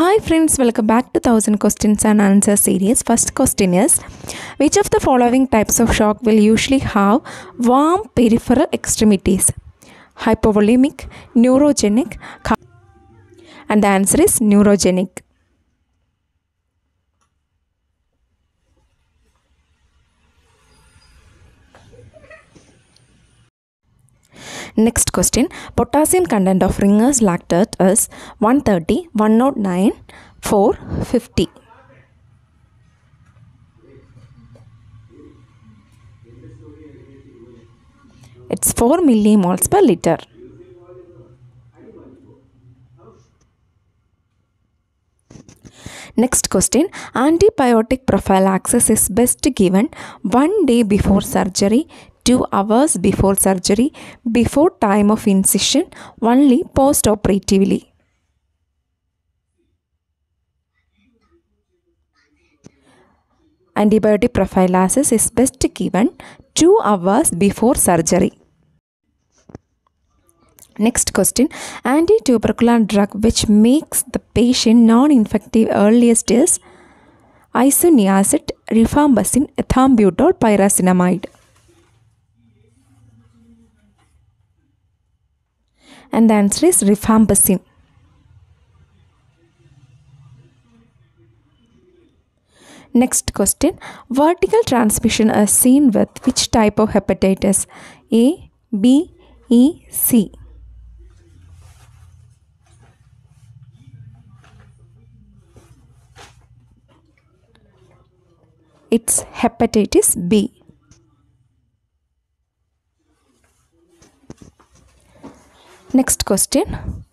Hi friends, welcome back to 1000 questions and answers series. First question is Which of the following types of shock will usually have warm peripheral extremities? Hypovolemic, neurogenic, and the answer is neurogenic. Next question Potassium content of Ringer's lactate is 130, 109, 450. It's 4 millimoles per liter. Next question Antibiotic prophylaxis is best given one day before surgery, two hours before surgery, before time of incision, only post operatively. Antibiotic prophylaxis is best given two hours before surgery. Next question Anti-tubercular drug which makes the patient non-infective earliest is isoniazid, rifampicin, ethambutol, pyrazinamide. And the answer is rifampicin. Next question Vertical transmission is seen with which type of hepatitis? A, B, E, C. It's hepatitis B. Next question.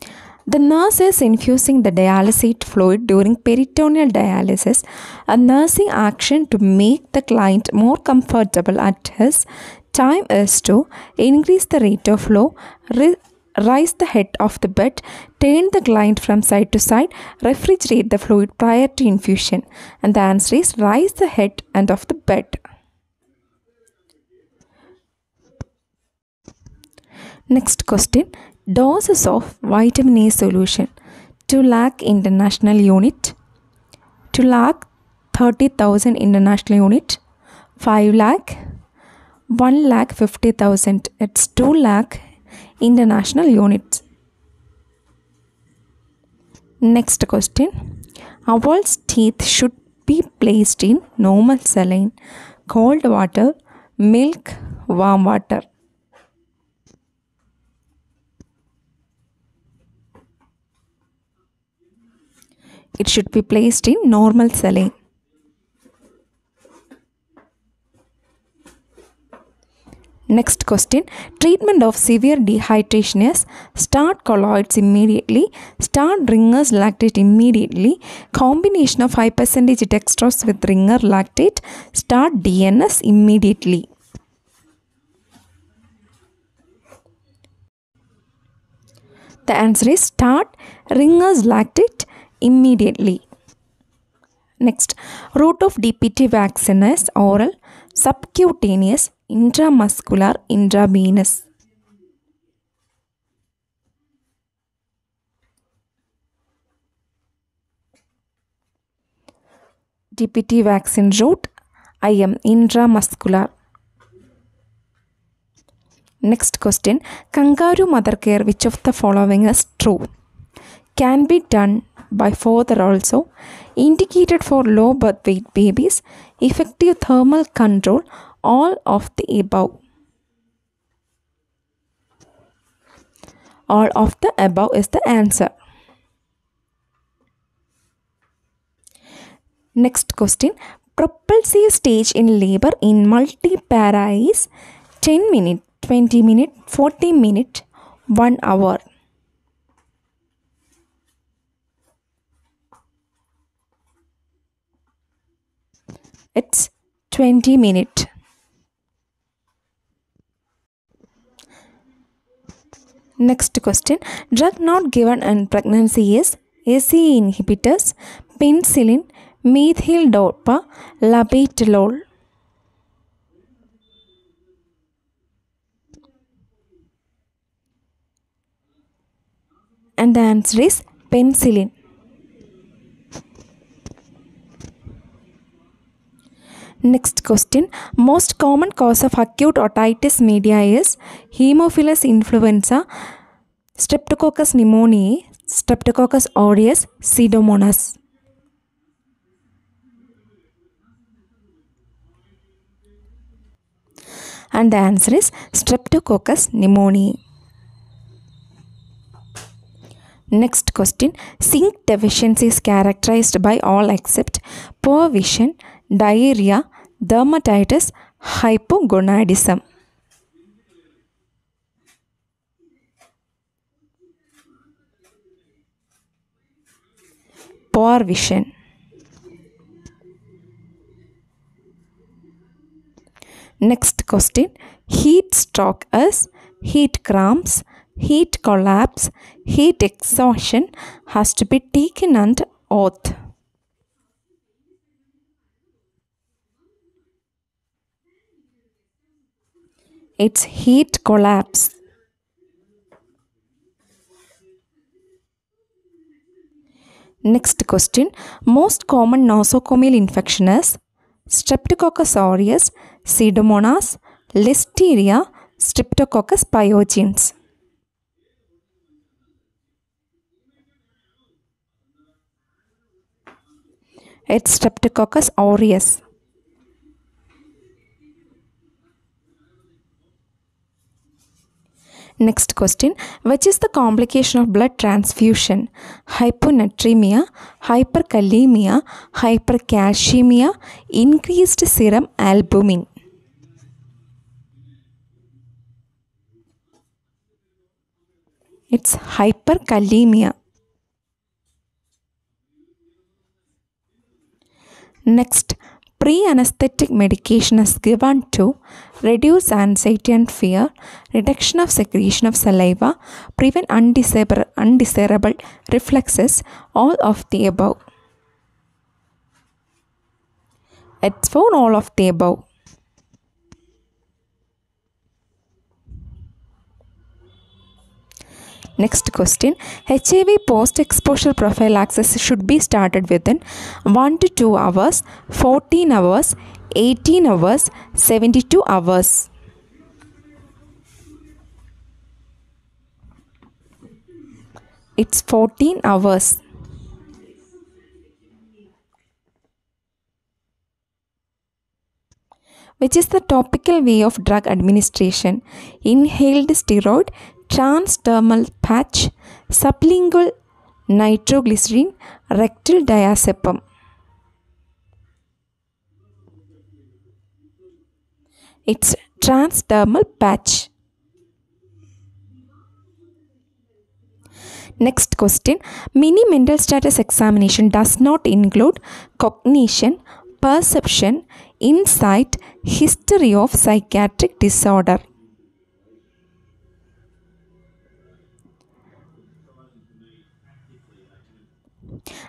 The nurse is infusing the dialysate fluid during peritoneal dialysis, a nursing action to make the client more comfortable at his time is to increase the rate of flow, ri- rise the head of the bed, turn the client from side to side, refrigerate the fluid prior to infusion. And the answer is rise the head and of the bed. Next question Doses of vitamin A solution 2 lakh international unit, 2 lakh 30,000 international unit, 5 lakh, 1 lakh 50,000. It's 2 lakh international units. Next question Avulsed teeth should be placed in normal saline, cold water, milk, warm water. It should be placed in normal saline. Next question. Treatment of severe dehydration. Is start colloids immediately, start Ringer's lactate immediately, combination of high percentage dextrose with Ringer lactate, start DNS immediately. The answer is start Ringer's lactate immediately. Next, route of DPT vaccine is oral, subcutaneous, intramuscular, intravenous. DPT vaccine route IM intramuscular. Next question Kangaroo mother care, which of the following is true? Can be done by father also, indicated for low birth weight babies, effective thermal control, all of the above. All of the above is the answer. Next question Propulsive stage in labor in multipara is 10 minute, 20 minute, 40 minute, 1 hour. It's 20 minute. Next question. Drug not given in pregnancy is ACE inhibitors, penicillin, methyl dopa, labetalol. And the answer is penicillin. Next question. Most common cause of acute otitis media is Haemophilus influenza, Streptococcus pneumoniae, Streptococcus aureus, Pseudomonas. And the answer is Streptococcus pneumoniae. Next question. Zinc deficiency is characterized by all except poor vision, diarrhea, dermatitis, hypogonadism. Poor vision. Next question. Heat stroke is heat cramps, heat collapse, heat exhaustion has to be taken under oath. It's heat collapse. Next question. Most common nosocomial infection is Streptococcus aureus, Pseudomonas, Listeria, Streptococcus pyogenes. It's Streptococcus aureus. Next question Which is the complication of blood transfusion? Hyponatremia, hyperkalemia, hypercalcemia, increased serum albumin. It's hyperkalemia. Next, pre-anesthetic medication is given to reduce anxiety and fear, reduction of secretion of saliva, prevent undesirable, undesirable reflexes, all of the above. It's for all of the above. Next question HIV post exposure prophylaxis should be started within 1 to 2 hours, 14 hours, 18 hours, 72 hours. It's 14 hours. Which is the topical way of drug administration? Inhaled steroid, transdermal patch, sublingual nitroglycerin, rectal diazepam. It's transdermal patch. Next question. Mini mental status examination does not include cognition, perception, insight, history of psychiatric disorder.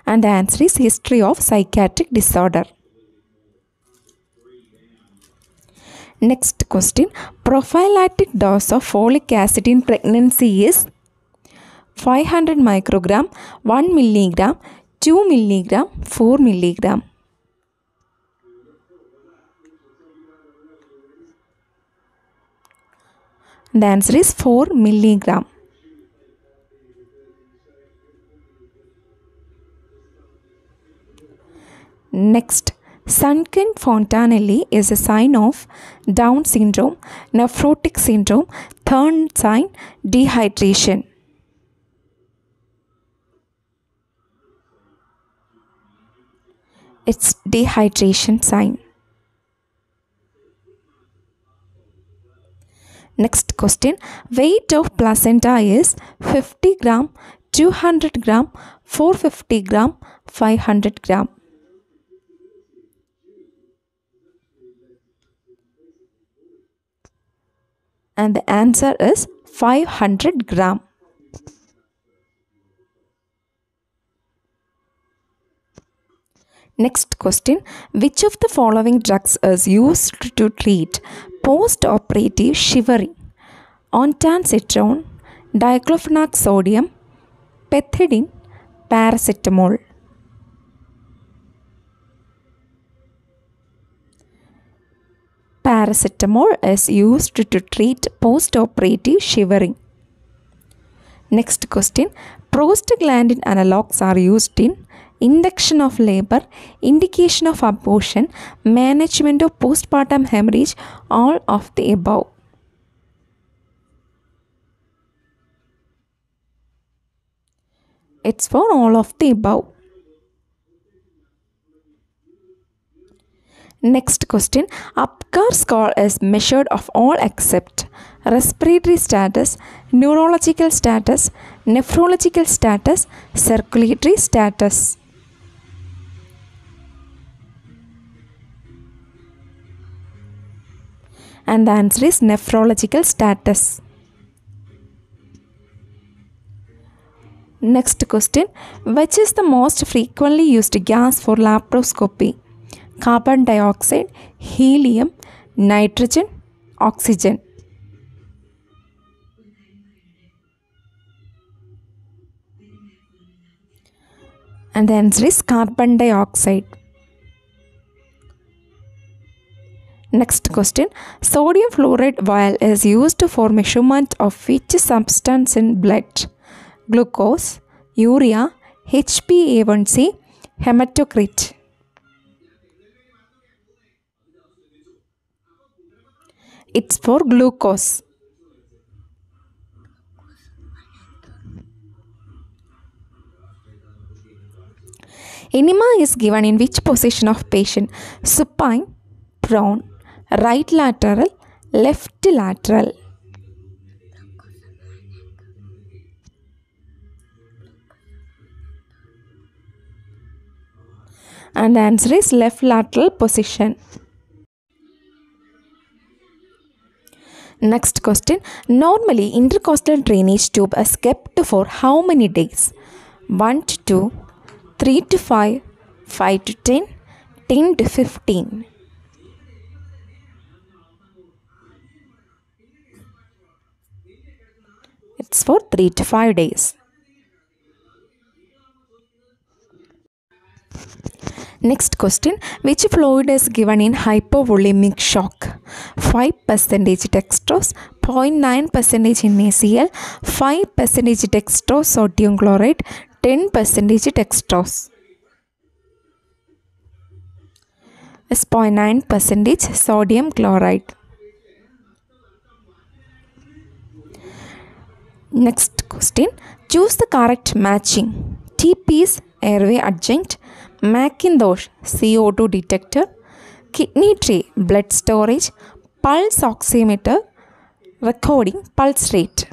And the answer is history of psychiatric disorder. Next question. Prophylactic dose of folic acid in pregnancy is 500 microgram, 1 milligram, 2 milligram, 4 milligram. The answer is 4 milligram. Next, sunken fontanelli is a sign of Down syndrome, nephrotic syndrome, third sign, dehydration. It's dehydration sign. Next question. Weight of placenta is 50 gram, 200 gram, 450 gram, 500 gram. And the answer is 500 gram. Next question. Which of the following drugs is used to treat post-operative shivering? Ondansetron, diclofenac sodium, pethidine, paracetamol. Paracetamol is used to treat post-operative shivering. Next question. Prostaglandin analogs are used in induction of labor, indication of abortion, management of postpartum hemorrhage, all of the above. It's for all of the above. Next question. Apgar score is measured of all except respiratory status, neurological status, nephrological status, circulatory status. And the answer is nephrological status. Next question. Which is the most frequently used gas for laparoscopy? Carbon dioxide, helium, nitrogen, oxygen. And the answer is carbon dioxide. Next question. Sodium fluoride vial is used for measurement of which substance in blood? Glucose, urea, HbA1c, hematocrit. It's for glucose. Enema is given in which position of patient? Supine, prone, right lateral, left lateral. And the answer is left lateral position. Next question. Normally, intercostal drainage tube is kept for how many days? 1 to 2, 3 to 5, 5 to 10, 10 to 15. It's for 3 to 5 days. Next question Which fluid is given in hypovolemic shock? 5 percentage dextrose, 0.9 percentage NaCl, 5 percentage dextrose sodium chloride, 10 percentage dextrose. Is 0.9 percentage sodium chloride. Next question Choose the correct matching. TP is airway adjunct, Macintosh C O two detector kidney tree blood storage pulse oximeter recording pulse rate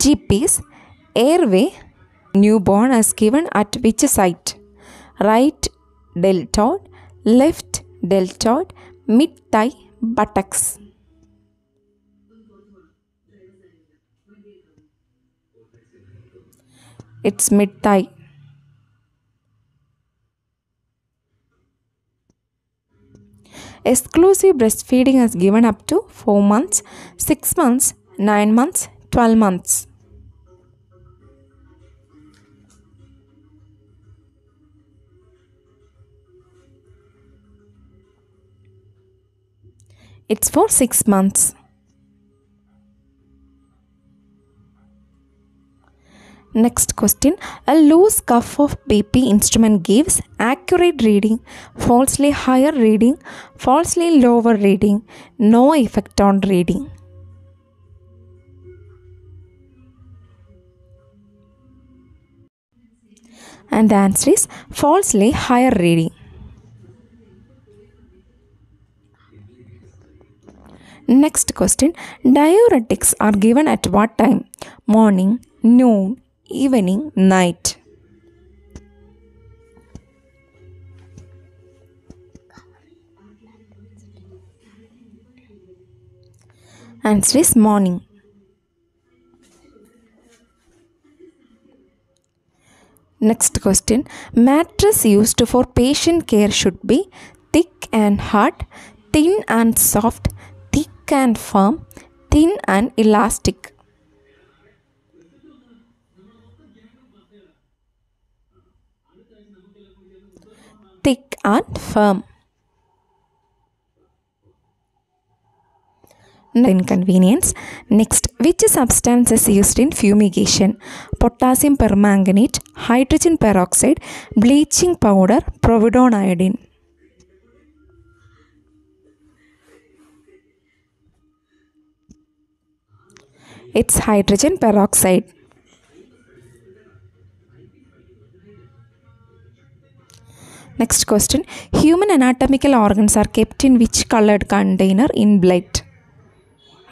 G Ps airway new born as given at which site right deltoid left deltoid mid thigh buttocks it's mid thigh Exclusive breastfeeding is given up to 4 months, 6 months, 9 months, 12 months. It's for 6 months. Next question. A loose cuff of BP instrument gives accurate reading, falsely higher reading, falsely lower reading, no effect on reading. And the answer is falsely higher reading. Next question Diuretics are given at what time? Morning, noon, evening, night. Answer is morning. Next question Mattress used for patient care should be thick and hard, thin and soft, thick and firm, thin and elastic. thick and firm. inconvenience. Next, which substance is used in fumigation? Potassium permanganate, hydrogen peroxide, bleaching powder, providone iodine. It's hydrogen peroxide. Next question Human anatomical organs are kept in which colored container in blood?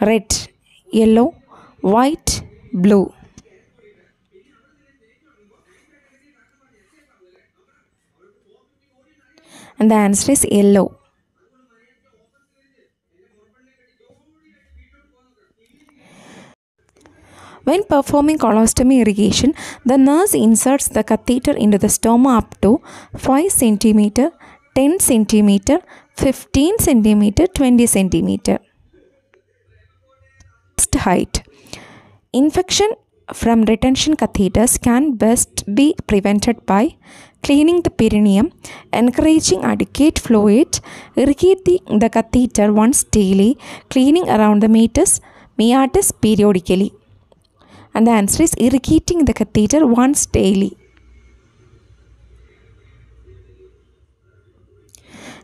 Red, yellow, white, blue. And the answer is yellow. When performing colostomy irrigation, the nurse inserts the catheter into the stoma up to 5 cm, 10 cm, 15 cm, 20 cm. Height. Infection from retention catheters can best be prevented by cleaning the perineum, encouraging adequate fluid, irrigating the catheter once daily, cleaning around the meatus, meatus periodically and the answer is irrigating the catheter once daily.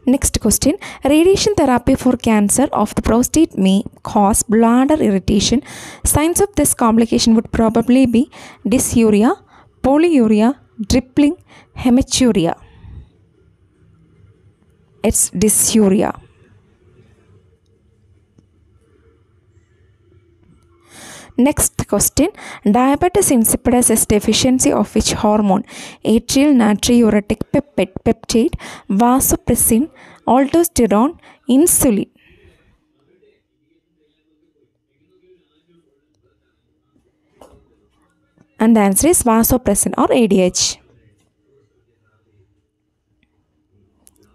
Next question Radiation therapy for cancer of the prostate may cause bladder irritation. Signs of this complication would probably be dysuria, polyuria, dribbling, hematuria. It's dysuria. Next question Diabetes insipidus is deficiency of which hormone? Atrial natriuretic peptide, peptide vasopressin, aldosterone, insulin. And the answer is vasopressin or ADH.